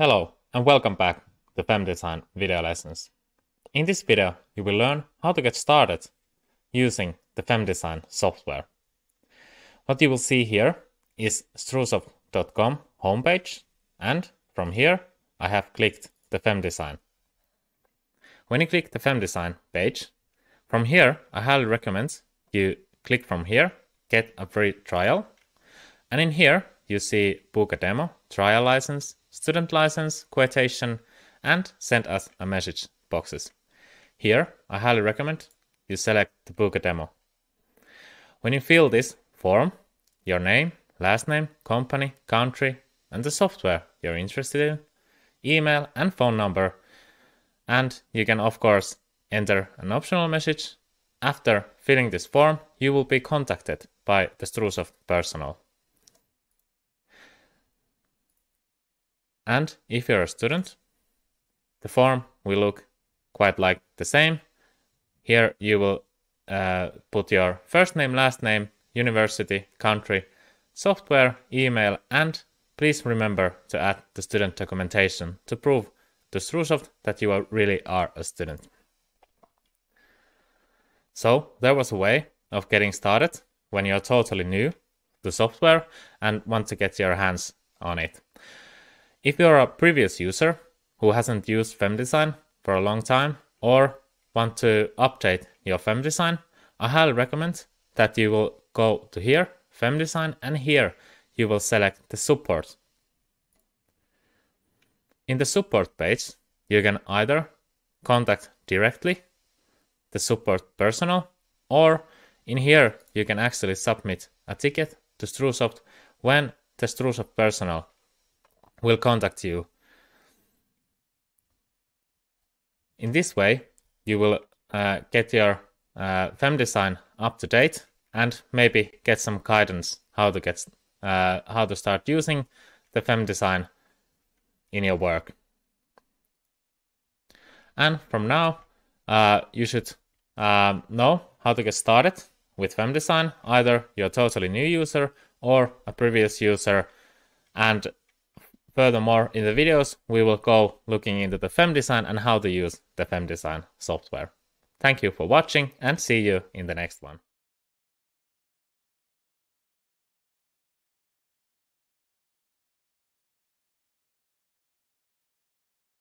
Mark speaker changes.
Speaker 1: Hello and welcome back to FemDesign video lessons. In this video, you will learn how to get started using the FemDesign software. What you will see here is strusoft.com homepage and from here I have clicked the FemDesign. When you click the FemDesign page, from here I highly recommend you click from here, get a free trial and in here you see book a demo, trial license, student license, quotation, and send us a message boxes. Here, I highly recommend you select the book a demo. When you fill this form, your name, last name, company, country, and the software you're interested in, email and phone number, and you can of course enter an optional message. After filling this form, you will be contacted by the Strusoft personnel. And if you're a student, the form will look quite like the same. Here you will uh, put your first name, last name, university, country, software, email, and please remember to add the student documentation to prove to Strusoft that you are really are a student. So there was a way of getting started when you're totally new to software and want to get your hands on it. If you're a previous user who hasn't used FemDesign for a long time or want to update your FemDesign, I highly recommend that you will go to here, FemDesign, and here you will select the support. In the support page, you can either contact directly the support personnel or in here you can actually submit a ticket to Strusoft when the Strusoft personnel will contact you. In this way, you will uh, get your uh, FemDesign up to date and maybe get some guidance how to get uh, how to start using the FemDesign in your work. And from now, uh, you should um, know how to get started with FemDesign. Either you're a totally new user or a previous user, and Furthermore, in the videos, we will go looking into the FemDesign and how to use the FemDesign software. Thank you for watching and see you in the next one.